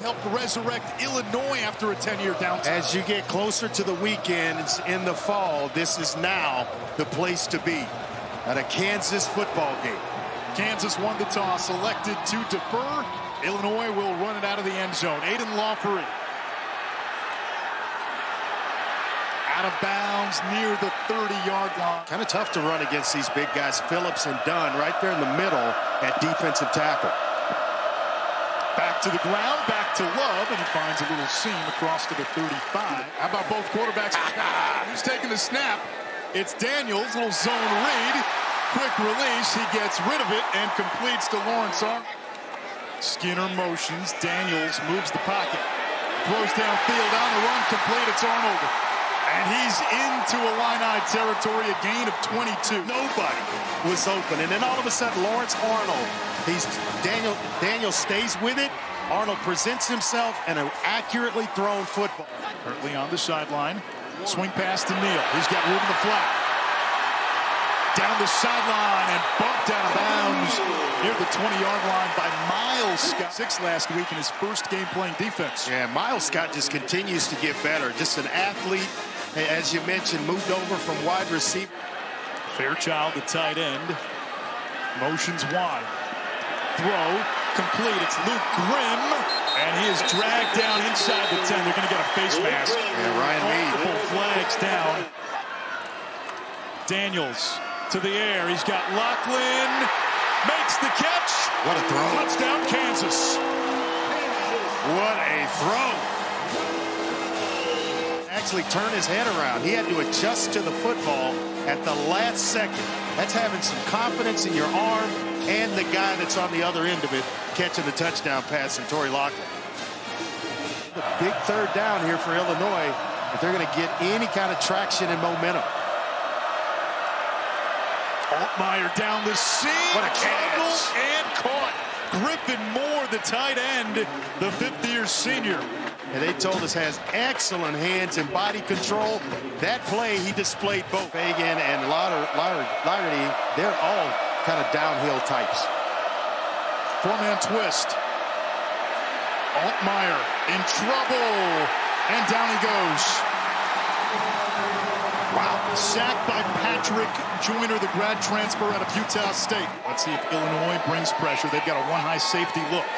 Helped resurrect Illinois after a 10-year downtime. As you get closer to the weekends in the fall, this is now the place to be at a Kansas football game. Kansas won the toss, elected to defer. Illinois will run it out of the end zone. Aidan Laughery. Out of bounds near the 30-yard line. Kind of tough to run against these big guys. Phillips and Dunn right there in the middle at defensive tackle. Back to the ground, back to Love, and he finds a little seam across to the 35. How about both quarterbacks? Who's taking the snap? It's Daniels, little zone read. Quick release, he gets rid of it and completes to Lawrence Arnold. Skinner motions, Daniels moves the pocket. Throws downfield on the run, complete, it's Arnold. And he's into Illini territory, a gain of 22. Nobody was open. And then all of a sudden, Lawrence Arnold, he's Daniel, Daniel stays with it. Arnold presents himself and an accurately thrown football. Currently on the sideline. Swing pass to Neal. He's got room in the flat. Down the sideline and bumped out of bounds near the 20-yard line by Miles Scott. Six last week in his first game playing defense. Yeah, Miles Scott just continues to get better. Just an athlete, as you mentioned, moved over from wide receiver. Fairchild, the tight end, motions wide. Throw, complete. It's Luke Grimm, and he is dragged down inside the 10. They're going to get a face mask. Yeah, Ryan. Multiple flags down. Daniels to the air. He's got Locklin. Makes the catch. What a throw. Touchdown, Kansas. What a throw. Actually turn his head around. He had to adjust to the football at the last second. That's having some confidence in your arm and the guy that's on the other end of it catching the touchdown pass from Torry Locklin. The big third down here for Illinois if they're going to get any kind of traction and momentum. Altmyer down the seam. What a catch. And caught. Griffin Moore, the tight end, the fifth-year senior. And they told us has excellent hands and body control. That play, he displayed both. Feagin and Laughery, they're all kind of downhill types. Four-man twist. Altmyer in trouble. And down he goes. Wow. Sacked by Patrick Joyner, the grad transfer out of Utah State. Let's see if Illinois brings pressure. They've got a one-high safety look.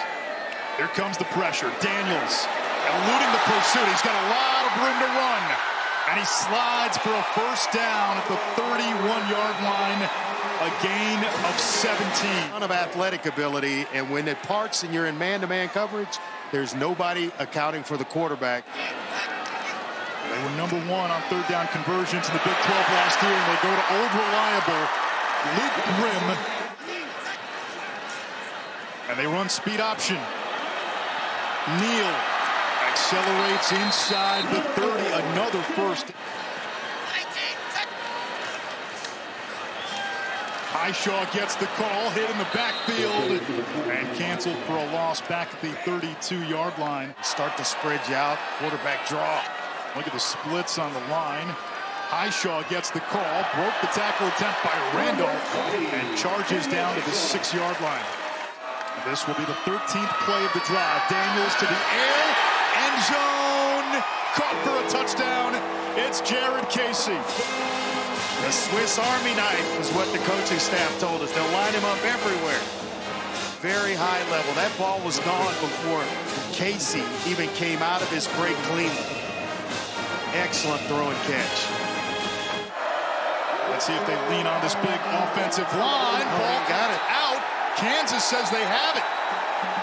Here comes the pressure. Daniels eluding the pursuit. He's got a lot of room to run. And he slides for a first down at the 31-yard line. A gain of 17. Ton of athletic ability, and when it parks and you're in man-to-man -man coverage, there's nobody accounting for the quarterback. They were number one on third down conversions in the Big 12 last year, and they go to old reliable Luke Grimm. And they run speed option. Neal accelerates inside the 30, another first. Hishaw gets the call, hit in the backfield, and canceled for a loss back at the 32-yard line. Start to spread you out, quarterback draw. Look at the splits on the line. Hishaw gets the call, broke the tackle attempt by Randolph, and charges down to the six-yard line. This will be the 13th play of the drive. Daniels to the air, end zone, caught for a touchdown. It's Jared Casey. The Swiss Army knife is what the coaching staff told us. They'll line him up everywhere. Very high level. That ball was gone before Casey even came out of his break clean. Excellent throw and catch. Let's see if they lean on this big offensive line. Oh, ball got it. out. Kansas says they have it.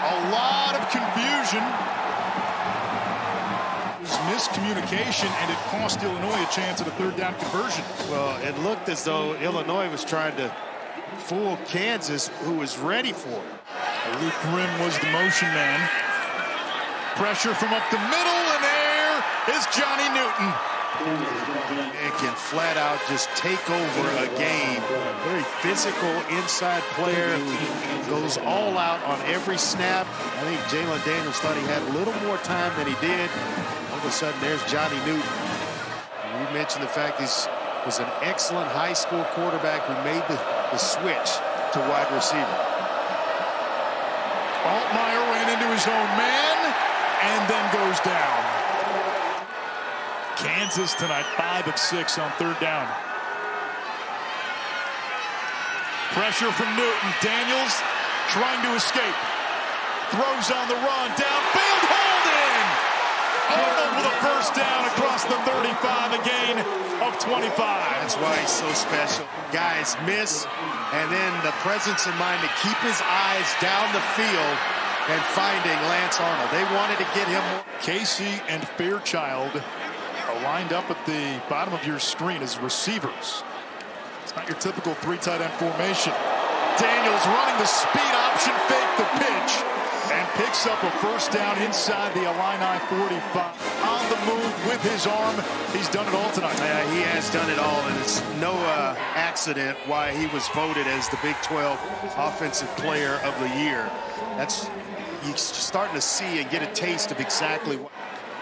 A lot of confusion. Miscommunication, and it cost Illinois a chance at a third down conversion. Well, it looked as though Illinois was trying to fool Kansas, who was ready for it. Luke Grimm was the motion man. Pressure from up the middle, and there is Johnny Newton. And can flat out just take over a game. Very physical inside player. Goes all out on every snap. I think Jalon Daniels thought he had a little more time than he did of a sudden, there's Johnny Newton. You mentioned the fact he was an excellent high school quarterback who made the, the switch to wide receiver. Altmyer ran into his own man and then goes down. Kansas tonight, five of six on third down. Pressure from Newton. Daniels trying to escape. Throws on the run. Downfield. Arnold with a first down across the 35. A gain of 25. That's why he's so special. Guys miss, and then the presence in mind to keep his eyes down the field and finding Lance Arnold. They wanted to get him. Casey and Fairchild are lined up at the bottom of your screen as receivers. It's not your typical three tight end formation. Daniels running the speed option, fake the pitch, and picks up a first down inside the Illini 45. On the move with his arm. He's done it all tonight. Yeah, he has done it all, and it's no uh, accident why he was voted as the Big 12 Offensive Player of the Year. That's you're starting to see and get a taste of exactly what.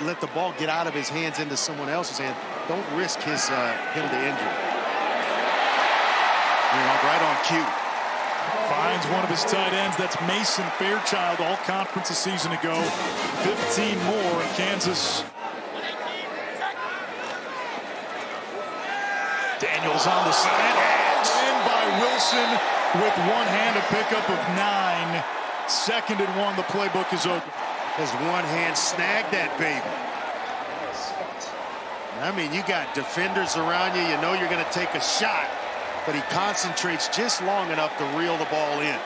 Let the ball get out of his hands into someone else's hand. Don't risk his uh, him to injury. You know, right on cue. Finds one of his tight ends. That's Mason Fairchild, all conference a season ago. 15 more in Kansas. Daniels on the side. In by Wilson with one hand, a pickup of nine. Second and one, the playbook is open. His one hand snagged that baby. I mean, you got defenders around you. You know you're going to take a shot but he concentrates just long enough to reel the ball in.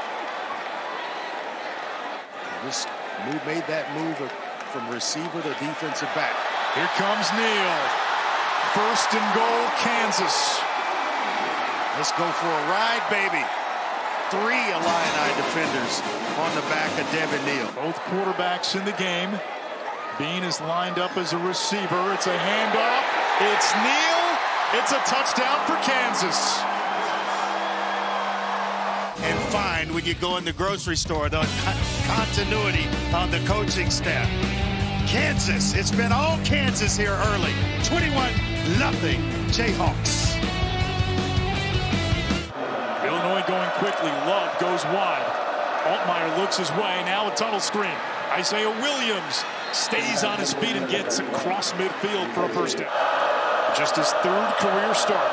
Just move, made that move from receiver to defensive back. Here comes Neal. First and goal, Kansas. Let's go for a ride, baby. Three Illini defenders on the back of Devin Neal. Both quarterbacks in the game. Bean is lined up as a receiver. It's a handoff. It's Neal. It's a touchdown for Kansas and find when you go in the grocery store the continuity on the coaching staff. Kansas, it's been all Kansas here early. 21 nothing Jayhawks. Illinois going quickly. Love goes wide. Altmyer looks his way. Now a tunnel screen. Isaiah Williams stays on his feet and gets across midfield for a first down. Just his third career start.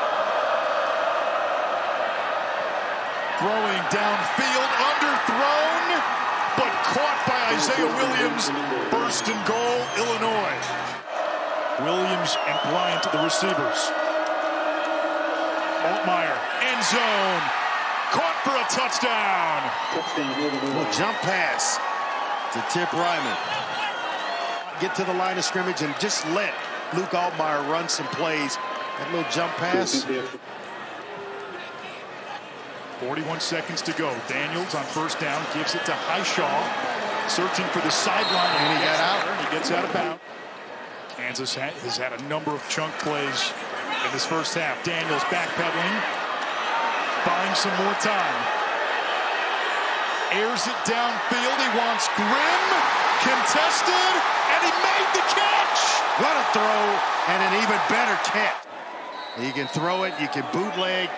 Throwing downfield, underthrown, but caught by Isaiah Williams. First and goal, Illinois. Williams and Bryant, the receivers. Altmyer, end zone. Caught for a touchdown. Well, jump pass to Tip Reiman. Get to the line of scrimmage and just let Luke Altmyer run some plays. That little jump pass. 41 seconds to go. Daniels on first down gives it to Hishaw. Searching for the sideline. And he got out. He gets out of bounds. Kansas has had a number of chunk plays in this first half. Daniels backpedaling. Buying some more time. Airs it downfield. He wants Grimm. Contested. And he made the catch. What a throw and an even better catch. You can throw it. You can bootleg.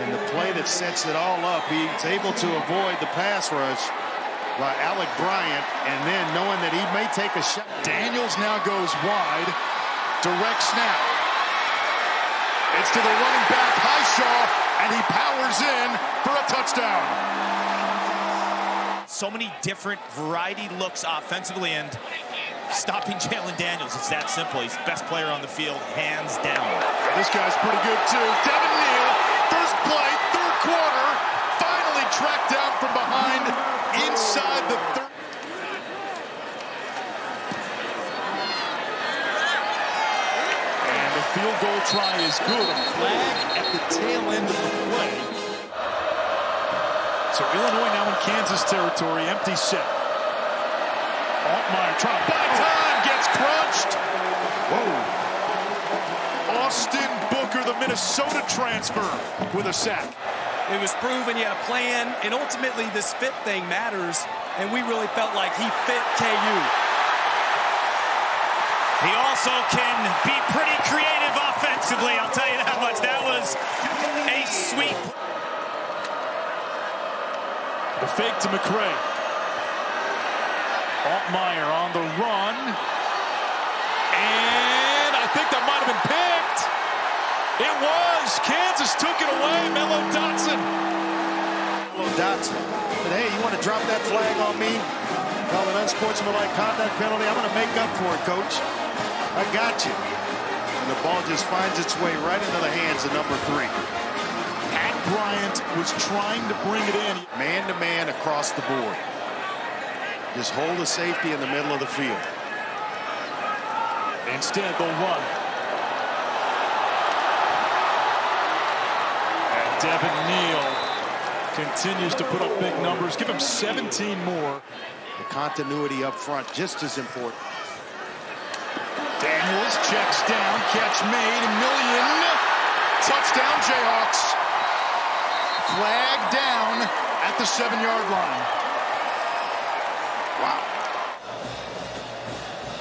And the play that sets it all up, he's able to avoid the pass rush by Alec Bryant, and then knowing that he may take a shot. Daniels now goes wide. Direct snap. It's to the running back, Hishaw, and he powers in for a touchdown. So many different variety looks offensively, and stopping Jalon Daniels, it's that simple. He's the best player on the field, hands down. This guy's pretty good, too. Devin Neal First play, third quarter, finally tracked down from behind inside the third. And the field goal try is good. A flag at the tail end of the play. So Illinois now in Kansas territory, empty set. Altmyer trying to buy time, gets crunched. Whoa. Austin Booker, the Minnesota transfer, with a sack. It was proven he had a plan, and ultimately this fit thing matters, and we really felt like he fit KU. He also can be pretty creative offensively, I'll tell you that much. That was a sweep. The fake to McCray. Altmyer on the run. And was. Kansas took it away. Mello Dotson. Mello Dotson. But hey, you want to drop that flag on me? Call an unsportsmanlike conduct penalty. I'm going to make up for it, coach. I got you. And the ball just finds its way right into the hands of number three. Pat Bryant was trying to bring it in. Man to man across the board. Just hold the safety in the middle of the field. Instead, they'll run. And Devin Neal continues to put up big numbers. Give him 17 more. The continuity up front just as important. Daniels checks down, catch made, a million. Touchdown, Jayhawks. Flag down at the seven-yard line. Wow.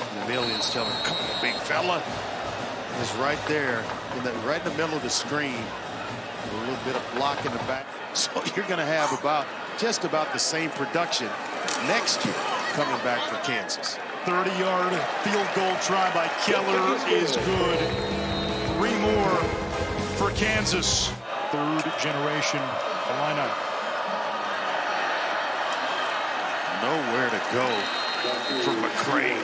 And the millions tell him, come on, big fella. He's right there, in the, right in the middle of the screen. A little bit of block in the back. So you're going to have about just about the same production next year coming back for Kansas. 30-yard field goal try by Keller is good. Three more for Kansas. Third generation lineup. Nowhere to go for McCray.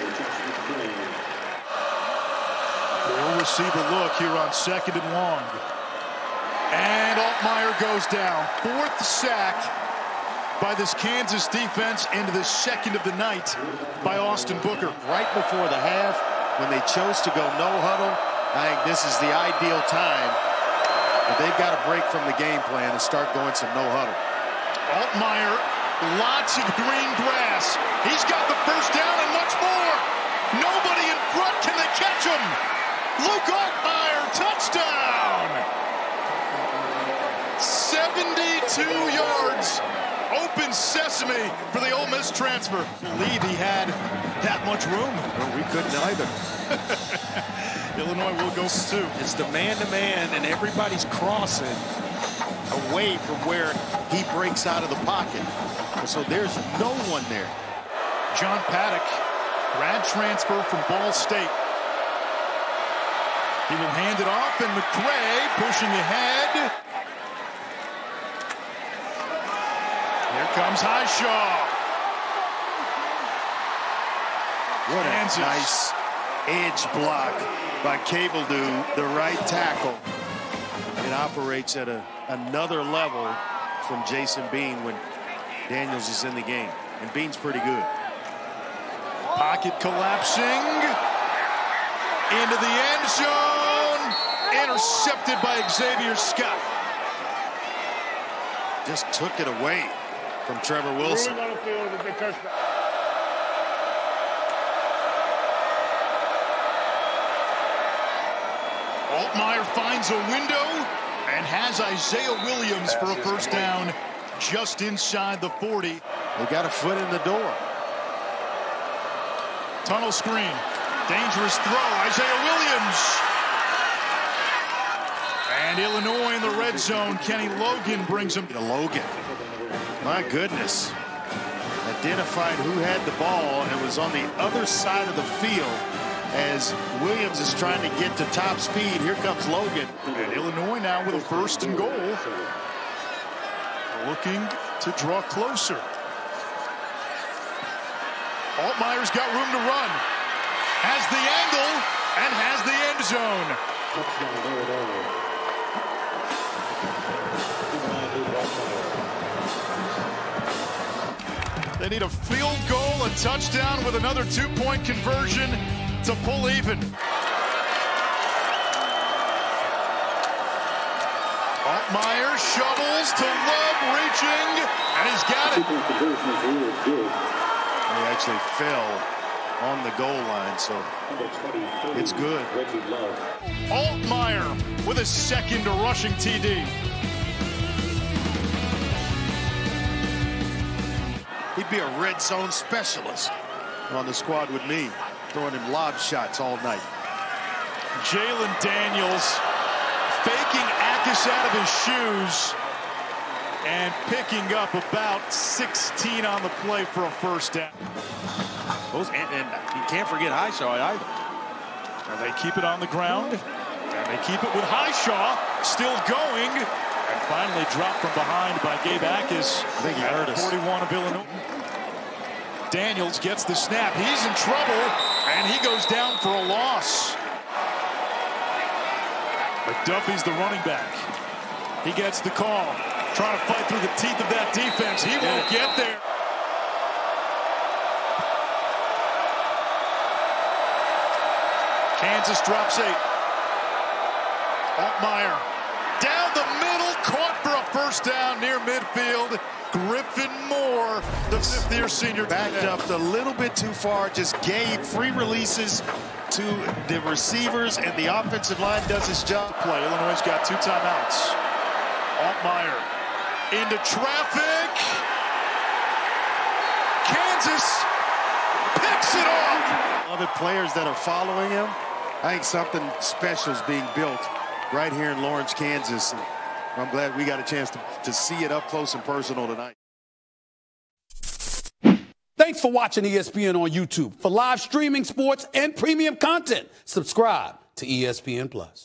Four receiver look here on second and long. And Altmyer goes down. Fourth sack by this Kansas defense into the second of the night by Austin Booker. Right before the half, when they chose to go no huddle, I think this is the ideal time. But they've got to break from the game plan and start going some no huddle. Altmyer, lots of green grass. He's got the first down and much more. Nobody in front. Can they catch him? Luke Altmyer, touchdown! 72 yards. Open sesame for the Ole Miss transfer. Believe he had that much room. Well, we couldn't either. Illinois will go two. It's the man-to-man, -man, and everybody's crossing away from where he breaks out of the pocket. So there's no one there. John Paddock, grad transfer from Ball State. He will hand it off, and McCray pushing ahead. Comes Hishaw. What a nice edge block by Cable Cabeldue, the right tackle. It operates at a, another level from Jason Bean when Daniels is in the game. And Bean's pretty good. Pocket collapsing. Into the end zone. Intercepted by Xavier Scott. Just took it away from Trevor Wilson. Altmyer finds a window and has Isaiah Williams for a first down just inside the 40. They got a foot in the door. Tunnel screen. Dangerous throw. Isaiah Williams. And Illinois in the red zone. Kenny Logan brings him to Logan. My goodness. Identified who had the ball and was on the other side of the field as Williams is trying to get to top speed. Here comes Logan. And Illinois now with a first and goal. Looking to draw closer. Altmyer's got room to run. Has the angle and has the end zone. They need a field goal, a touchdown with another two-point conversion to pull even. Altmyer shovels to Love reaching, and he's got it. He actually fell on the goal line, so it's good. Altmyer with a second rushing TD. Be a red zone specialist on the squad with me, throwing him lob shots all night. Jalon Daniels faking Akis out of his shoes and picking up about 16 on the play for a first down. and, and you can't forget Hishaw either. Now they keep it on the ground. And they keep it with Hishaw, still going. And finally dropped from behind by Gabe Jacas. I think he heard us. 41 of Illinois. Daniels gets the snap. He's in trouble, and he goes down for a loss. McDuffie's the running back. He gets the call. Trying to fight through the teeth of that defense. He won't get there. Kansas drops eight. Altmyer down the middle, caught for a first down near midfield. Griffin Moore, the fifth-year senior, Backed up a little bit too far, just gave free releases to the receivers, and the offensive line does its job. Play. Illinois got two timeouts. Altmyer into traffic. Kansas picks it off. Other players that are following him, I think something special is being built right here in Lawrence, Kansas. I'm glad we got a chance to, to see it up close and personal tonight. Thanks for watching ESPN on YouTube. For live streaming sports and premium content, subscribe to ESPN Plus.